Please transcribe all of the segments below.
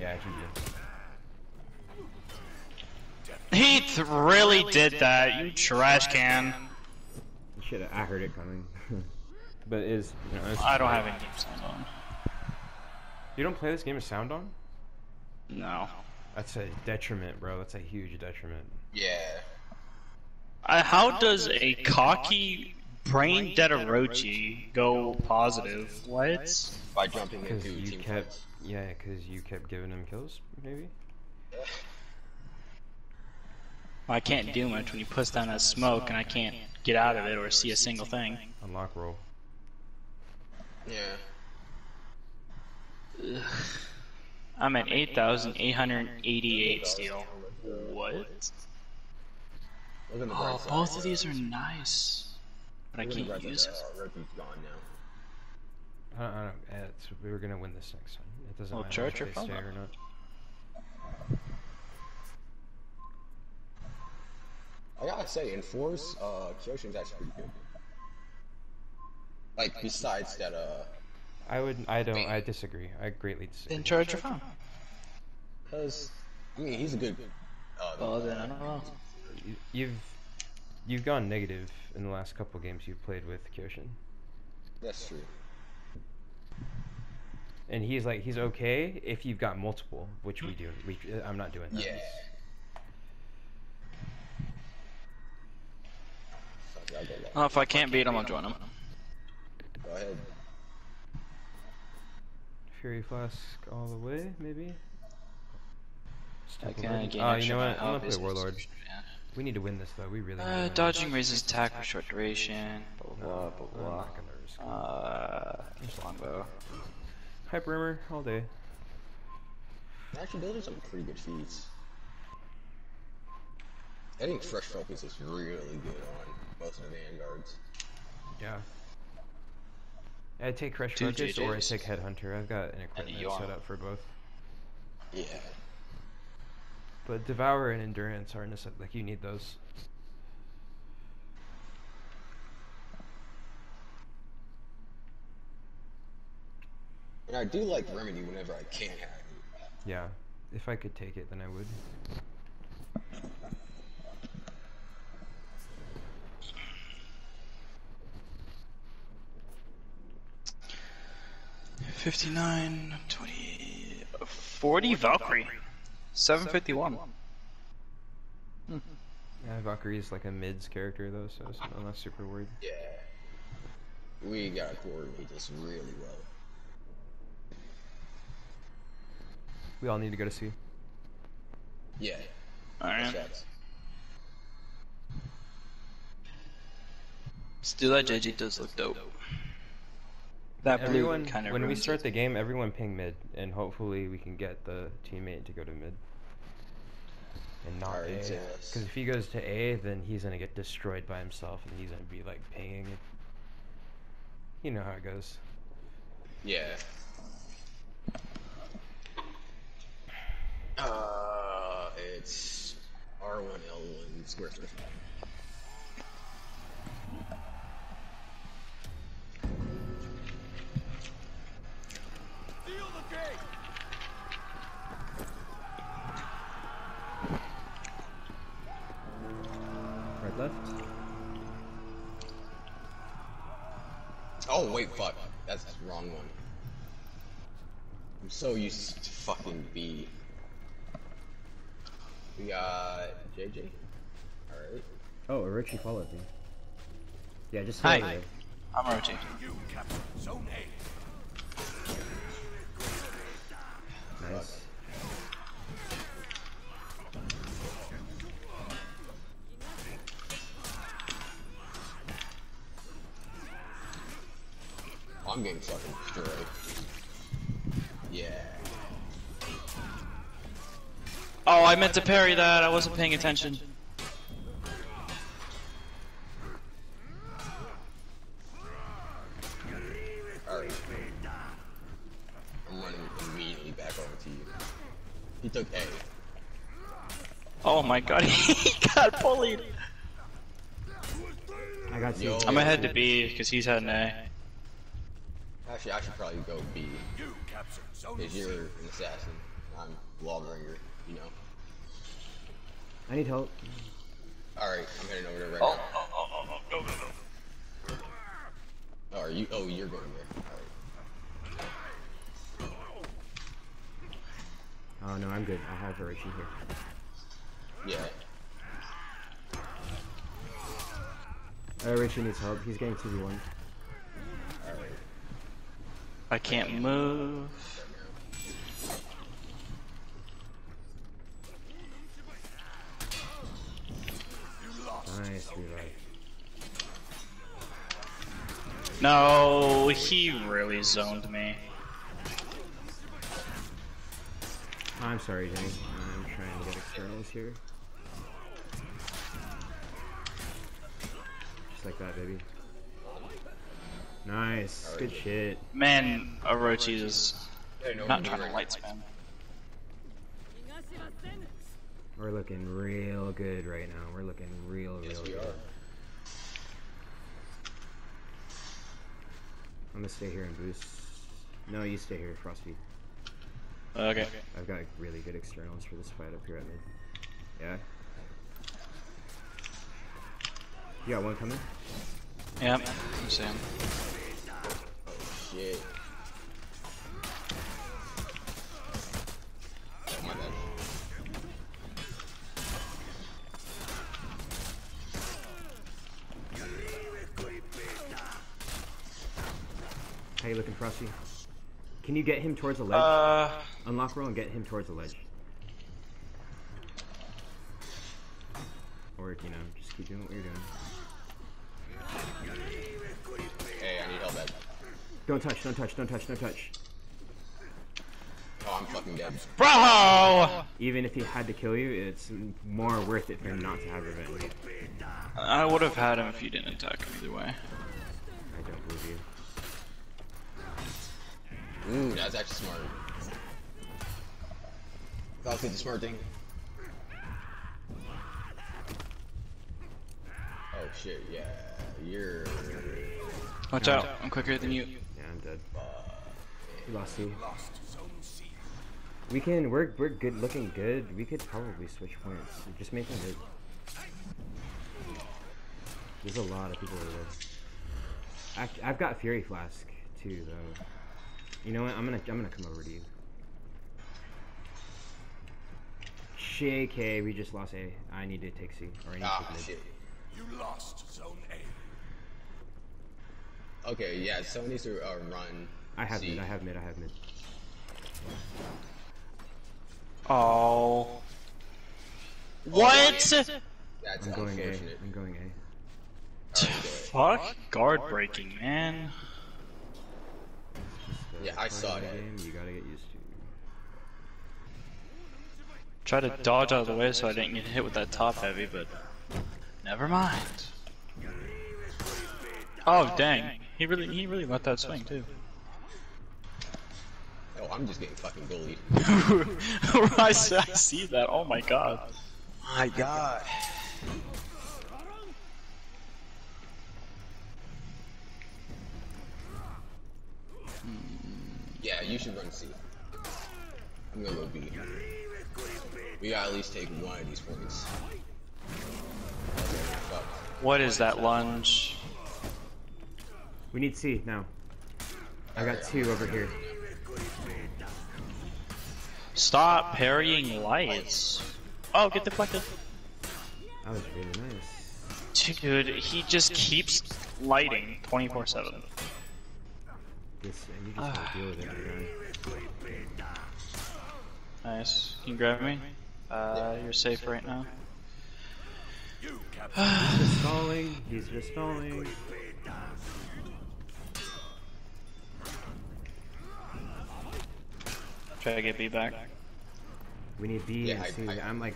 Yeah, actually did. He th really did that, you trash can. Shit, I heard it coming. But it is you know, I don't have any game sound on. You don't play this game with sound on? No. That's a detriment, bro. That's a huge detriment. Yeah. Uh, how does a cocky brain dead Orochi go positive? What? By jumping Because into you team kept, fights. yeah, because you kept giving him kills, maybe. I can't do much when you push down that smoke and I can't get out of it or see a single thing. Unlock roll. Yeah. I'm at 8,888 steel. What? Look at the bright Oh, both of these are nice. But I Look at the can't use it. uh, Roku's gone now. I don't, I don't, eh, it's, we were gonna win this next time. It doesn't Well, matter church if they stay or not. I gotta say, in fours, uh, Kyoshin's actually pretty good. Like, besides that, uh, I would, I don't, I disagree. I greatly disagree. Then charge your phone. cause, I mean, he's a good, uh, Well, then I don't know. You've, you've gone negative in the last couple games you've played with Kyoshin. that's true. And he's like, he's okay if you've got multiple, which we do. We, uh, I'm not doing that. Yeah. Fuck, I'll go left. Oh, if I can't beat him, I'll join him. Go ahead. Fury Flask all the way, maybe? I can gain Oh, you know what? I'm gonna play. Warlord. Yeah. We need to win this though. We really need to Uh, win. dodging raises attack for short duration. Blah No, blah blah I'm blah. not gonna risk it. Uh, longbow. Hyper Armor all day. Actually, those are some pretty good feats. I think Fresh Focus is really good on most of the Vanguards. Yeah. I take fresh Two Focus or I take Headhunter. I've got an equipment Yuan. set up for both. Yeah. But Devour and Endurance are necessary. Like, you need those. And I do like Remedy whenever I can have it. Yeah. If I could take it, then I would. Fifty-nine, twenty, forty Valkyrie. 751. Hmm. Yeah, Valkyrie is like a mids character though, so I'm not super worried. Yeah. We gotta coordinate this really well. We all need to go to C. Yeah. Alright. Still, that JJ does look dope. That blue Everyone, kind of when we start the game, everyone ping mid, and hopefully we can get the teammate to go to mid. And not A. Because if he goes to A, then he's gonna get destroyed by himself, and he's gonna be like pinging it. You know how it goes. Yeah. Uh, it's R1, L1, square square. Right, left. Oh wait, fuck. That's the wrong one. I'm so used to fucking B. We got JJ. Alright. Oh, Orochi followed me. Yeah, just Hi. stay away. I'm rotating. Nice. I'm getting fucking destroyed. Yeah. Oh, I meant to parry that. I wasn't paying attention. Alright. I'm running immediately back over to you. He took A. Oh my god, he got bullied. I got you. Yo. I'm ahead to B because he's had an A. Actually, I should probably go B. You captured zone If you're an assassin. I'm Lawbringer, you know. I need help. Alright, I'm heading over there right Oh, now. oh, oh, oh, oh, go, go, go. Oh, are you? Oh, you're going there. Alright. Oh no, I'm good. I have Orochi here. Yeah. Oh, Orochi needs help. He's getting 2v1. Alright. I can't move. Nice revive. No, he really zoned me. I'm sorry, Jenny. I'm trying to get externals here. Just like that, baby. Nice. Good shit. Man, Orochi is Heading over not trying to light spam. We're looking real good right now. We're looking real, real Yes, we good. are. I'm gonna stay here and boost. No, you stay here, Frosty. Okay. I've got really good externals for this fight up here at mid. Yeah. You got one coming? Yep. I'm saying. Shit. My bad. How you looking, Frosty? Can you get him towards the ledge? Uh, Unlock roll and get him towards the ledge. Don't touch, don't touch, don't touch, don't touch. Oh, I'm fucking dead. bro! Even if he had to kill you, it's more worth it for him not to have revenge. I would have had him if you didn't attack him either way. I don't believe you. Ooh, that's actually smart. Falcon did the smart thing. Oh shit, yeah. You're. Watch out, I'm quicker than you. Yeah, I'm dead. We lost. We can, we're, we're good, looking good. We could probably switch points. Just make them good. There's a lot of people over there. I've got Fury Flask too, though. You know what? I'm gonna, I'm gonna come over to you. JK, we just lost A. I need to take C, or I need to Ah, take mid. shit. You lost zone A. Okay, yeah, someone needs to uh, run. I have C. mid, I have mid, I have mid. Oh. What? That's I'm going A. unfortunate. I'm going A. Fuck guard breaking, man. Yeah, I saw Part of that. Game you gotta get used to. Tried to dodge out of the way so I didn't get hit with that top heavy, but never mind. Oh dang, he really he really let that swing too. I'm just getting fucking bullied. I see I see that. Oh my god. My god. Hmm, yeah, you should run C. I'm gonna go B. We gotta at least take one of these points. Fuck. What is that lunge? We need C now. I got two over here. Stop parrying lights. Oh, get deflected. That was really nice. Dude, he just keeps lighting 24 7. This, and you just gotta deal with it. Nice. Can you grab me? Uh, you're safe right now. He's Just stalling. He's just stalling. Try to get B back. We need B Yeah, and I- C. I- I'm like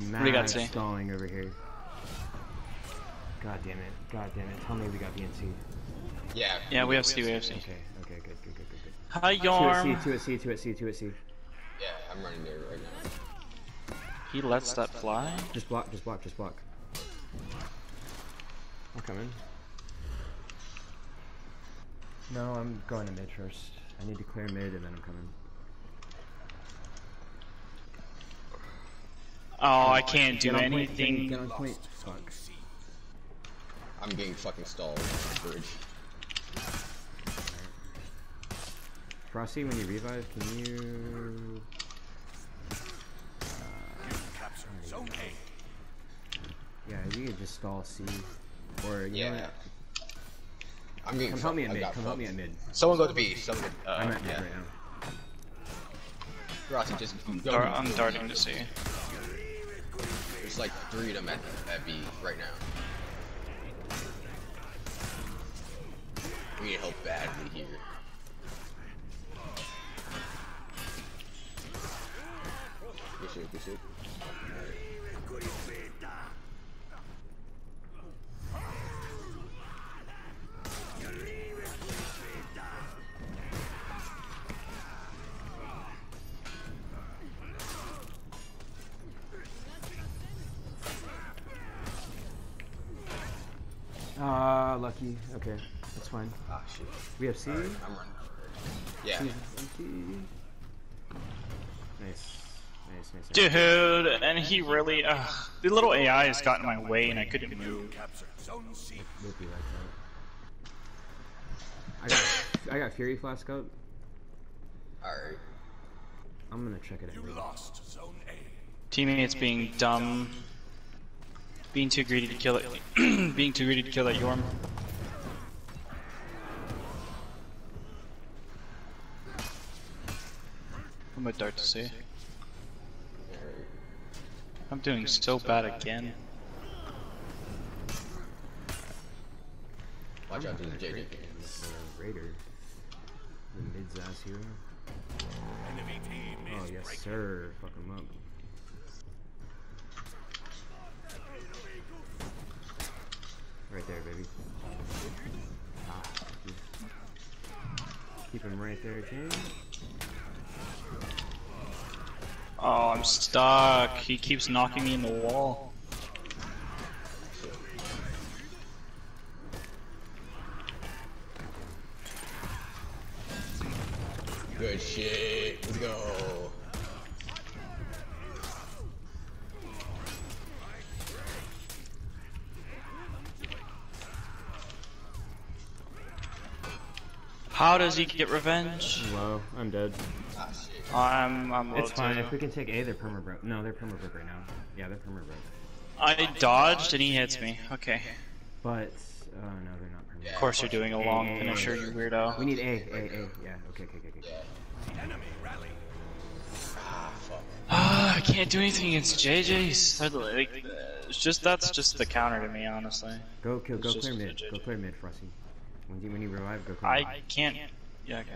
do mad got, stalling over here. God damn it. God damn it. Tell me we got B and C. Yeah. Yeah, we have C, we have C. Okay, okay, good, good, good, good, good. Hi, Two at C, Yorm. two at C, two at C, two at C. Yeah, I'm running there right now. He lets that fly? Just block, just block, just block. I'm coming. No, I'm going to mid first. I need to clear mid and then I'm coming. Oh, I can't do anything. Get on point. I'm getting fucking stalled. Bridge. Frosty, when you revive, can you? Uh, yeah, you can just stall C, or you yeah. know what? I'm getting Come help me fucked. at mid. Come help me at mid. Someone go to B. Someone go. Uh, I'm at mid yeah. right now. Rossi, just go. Dar- I'm darting to C. There's like three of them at, at B right now. We need help badly here. Good shit, good shit. Lucky. Okay, that's fine. Ah, shit. We have C. I'm running. Yeah. C's empty. Nice. Nice, nice, nice. Dude, and he really, uh, the little AI has gotten in my way and I couldn't move. Capture zone C. Would be like. I got, I got Fury Flask up. Alright. I'm gonna check it You out. lost zone A. Teammates being dumb, being too greedy to kill it, being too greedy to kill that Yorm. I'm gonna dart to C. Alright. I'm doing so bad again. Watch out, there's a JJ. The Raider. The mid's ass hero. Enemy team Oh, yes, sir. Fuck him up. Right there, baby. Ah. Keep him right there, James. Oh, I'm stuck. He keeps knocking me in the wall. How does he get revenge? Low. I'm dead. I'm, I'm low It's fine. If we can take A, they're perma broke. No, they're perma broke right now. Yeah, they're perma broke. I dodged and he hits me. Okay. But, oh no, they're not perma Yeah. Of course you're doing a long finisher, you weirdo. We need A, A, A. Yeah, okay, okay, okay, okay. Yeah. Enemy rally. Ah, fuck. Ah, I can't do anything against JJ's. They're Like, it's just that's just the counter to me, honestly. Go kill, go clear mid. Go clear mid, Frosty. When you, when you revive, go clear. I can't. Yeah, okay.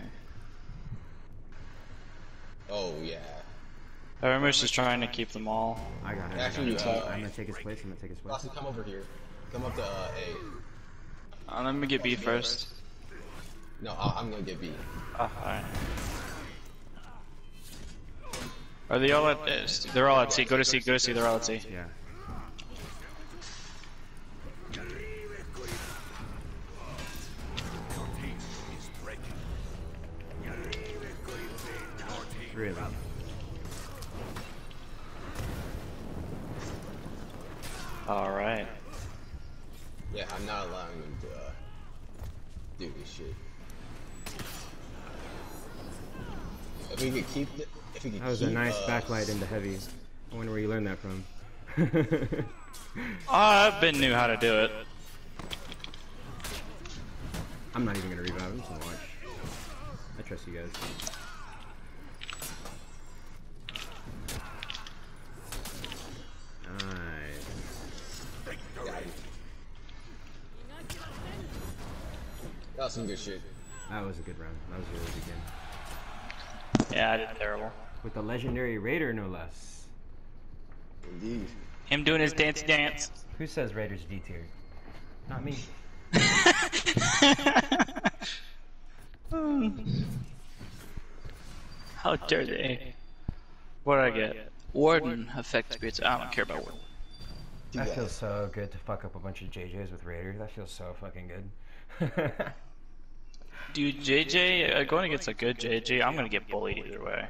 Oh, yeah. Everybody's just trying to keep them all. I got it. I Actually, got it. uh, I'm gonna take his place. I'm gonna take his place. Rossi, come over here. Come up to uh, A. Uh, let me get B first. No, I- I'm gonna get B. Uh, alright. Are they all at? Uh, they're all at C. Go to C. Go to C. They're all at C. Yeah. Three. All right. Yeah, I'm not allowing him to uh, do this shit. If we could keep the, if we could That was keep, a nice uh, backlight into heavy. I wonder where you learned that from. I've been knew how to do it. I'm not even gonna revive. I'm just gonna watch. I trust you guys. That was some good shit. That was a good round. That was a really good game. Yeah, I did terrible. With the legendary Raider, no less. Indeed. Him doing his dance dance. Who says Raiders D tier? Not me. How dare they? What did I get? Warden effect spirits. I don't care about Warden. That that. feels so good to fuck up a bunch of JJs with Raiders. That feels so fucking good. Dude, JJ, uh, going against a good JJ, I'm gonna get bullied either way.